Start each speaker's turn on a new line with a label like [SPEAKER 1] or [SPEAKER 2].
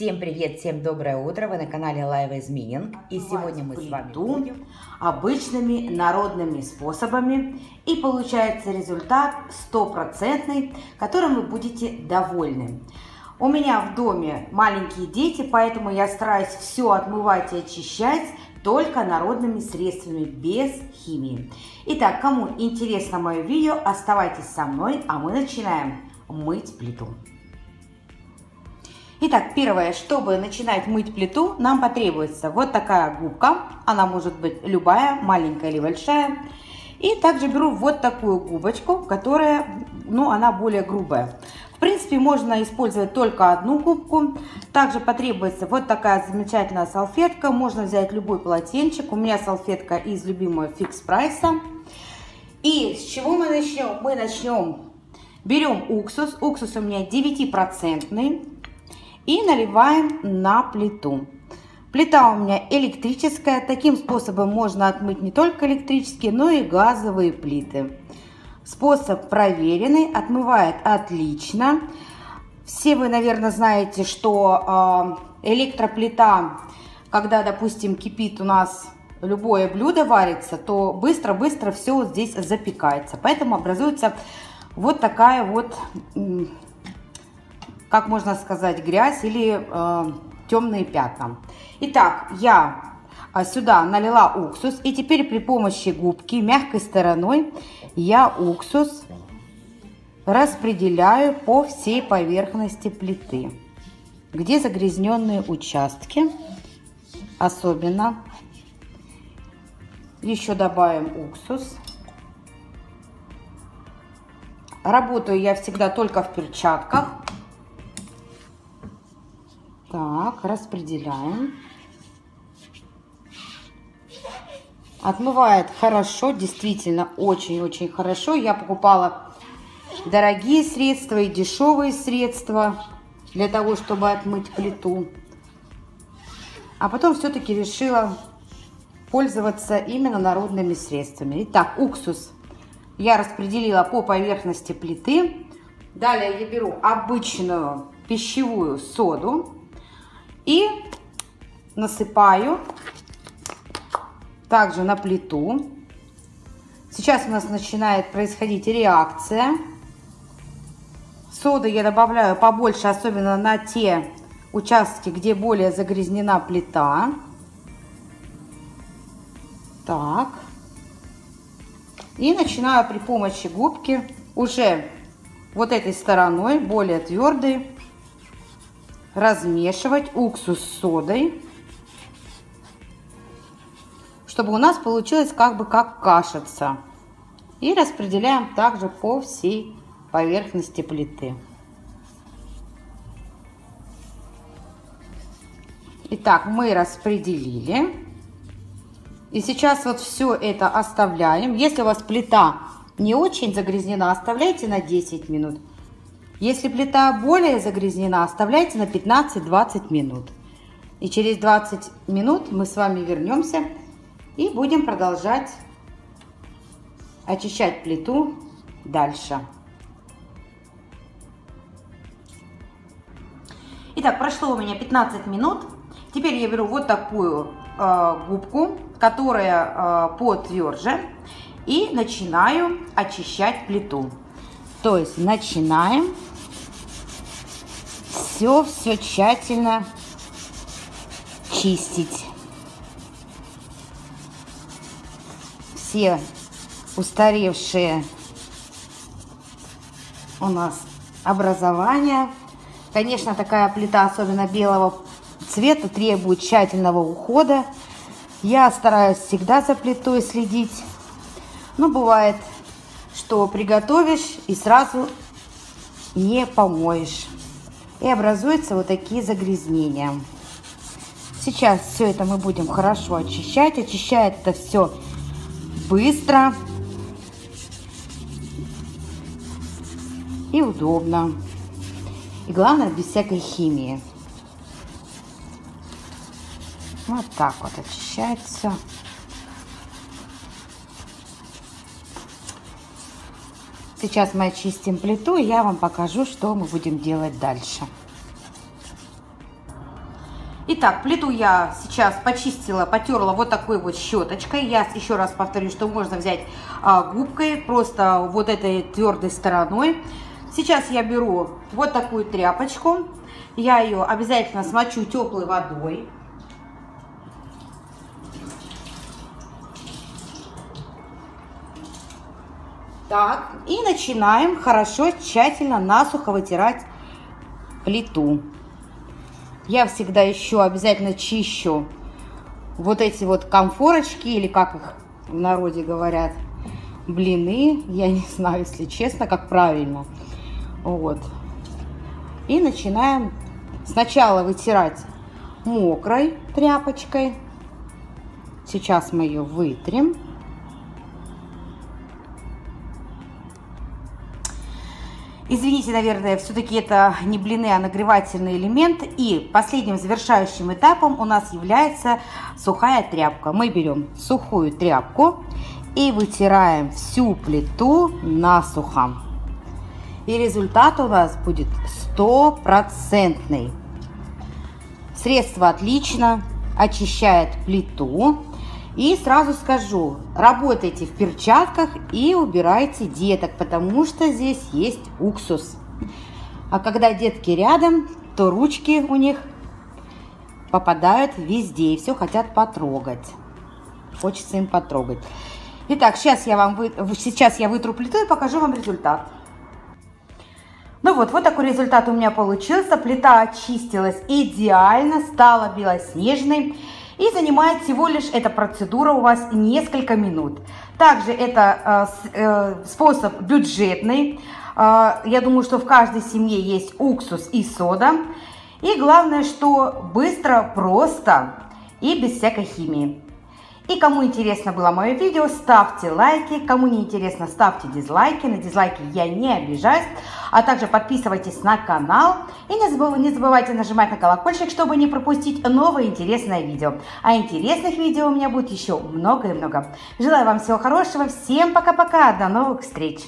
[SPEAKER 1] Всем привет, всем доброе утро, вы на канале Live Изменинг. И сегодня мы с вами будем
[SPEAKER 2] обычными народными способами. И получается результат стопроцентный, которым вы будете довольны. У меня в доме маленькие дети, поэтому я стараюсь все отмывать и очищать только народными средствами, без химии. Итак, кому интересно мое видео, оставайтесь со мной, а мы начинаем мыть плиту. Итак, первое, чтобы начинать мыть плиту, нам потребуется вот такая губка. Она может быть любая, маленькая или большая. И также беру вот такую губочку, которая, ну, она более грубая. В принципе, можно использовать только одну губку. Также потребуется вот такая замечательная салфетка. Можно взять любой полотенчик. У меня салфетка из любимого фикс прайса. И с чего мы начнем? Мы начнем, берем уксус. Уксус у меня 9% и наливаем на плиту. Плита у меня электрическая. Таким способом можно отмыть не только электрические, но и газовые плиты. Способ проверенный, отмывает отлично. Все вы, наверное, знаете, что э, электроплита, когда, допустим, кипит у нас любое блюдо варится, то быстро-быстро все здесь запекается. Поэтому образуется вот такая вот как можно сказать, грязь или э, темные пятна. Итак, я э, сюда налила уксус. И теперь при помощи губки мягкой стороной я уксус распределяю по всей поверхности плиты. Где загрязненные участки, особенно. Еще добавим уксус. Работаю я всегда только в перчатках. Так, распределяем. Отмывает хорошо, действительно очень-очень хорошо. Я покупала дорогие средства и дешевые средства для того, чтобы отмыть плиту. А потом все-таки решила пользоваться именно народными средствами. Итак, уксус я распределила по поверхности плиты. Далее я беру обычную пищевую соду. И насыпаю также на плиту. Сейчас у нас начинает происходить реакция. Соды я добавляю побольше, особенно на те участки, где более загрязнена плита. Так. И начинаю при помощи губки уже вот этой стороной, более твердой, размешивать уксус с содой, чтобы у нас получилось как бы как кашица. И распределяем также по всей поверхности плиты. Итак, мы распределили. И сейчас вот все это оставляем. Если у вас плита не очень загрязнена, оставляйте на 10 минут. Если плита более загрязнена, оставляйте на 15-20 минут. И через 20 минут мы с вами вернемся и будем продолжать очищать плиту дальше. Итак, прошло у меня 15 минут. Теперь я беру вот такую э, губку, которая э, потверже, и начинаю очищать плиту. То есть начинаем все, все тщательно чистить. Все устаревшие у нас образования. Конечно, такая плита, особенно белого цвета, требует тщательного ухода. Я стараюсь всегда за плитой следить. Но бывает, что приготовишь и сразу не помоешь и образуются вот такие загрязнения. Сейчас все это мы будем хорошо очищать. Очищает это все быстро и удобно. И главное, без всякой химии. Вот так вот очищается. Сейчас мы очистим плиту, и я вам покажу, что мы будем делать дальше. Итак, плиту я сейчас почистила, потерла вот такой вот щеточкой. Я еще раз повторю, что можно взять а, губкой, просто вот этой твердой стороной. Сейчас я беру вот такую тряпочку. Я ее обязательно смочу теплой водой. Так, и начинаем хорошо, тщательно, насухо вытирать плиту. Я всегда еще обязательно чищу вот эти вот комфорочки, или как их в народе говорят, блины. Я не знаю, если честно, как правильно. Вот. И начинаем сначала вытирать мокрой тряпочкой. Сейчас мы ее вытрем. Извините, наверное, все-таки это не блины, а нагревательный элемент. И последним завершающим этапом у нас является сухая тряпка. Мы берем сухую тряпку и вытираем всю плиту насухо. И результат у нас будет стопроцентный. Средство отлично очищает плиту. И сразу скажу, работайте в перчатках и убирайте деток, потому что здесь есть уксус. А когда детки рядом, то ручки у них попадают везде и все хотят потрогать. Хочется им потрогать. Итак, сейчас я вам вы... сейчас я вытру плиту и покажу вам результат. Ну вот, вот такой результат у меня получился. Плита очистилась идеально, стала белоснежной. И занимает всего лишь эта процедура у вас несколько минут. Также это э, э, способ бюджетный. Э, я думаю, что в каждой семье есть уксус и сода. И главное, что быстро, просто и без всякой химии. И кому интересно было мое видео, ставьте лайки. Кому не интересно, ставьте дизлайки. На дизлайки я не обижаюсь. А также подписывайтесь на канал. И не забывайте, не забывайте нажимать на колокольчик, чтобы не пропустить новое интересное видео. А интересных видео у меня будет еще много и много. Желаю вам всего хорошего. Всем пока-пока. До новых встреч.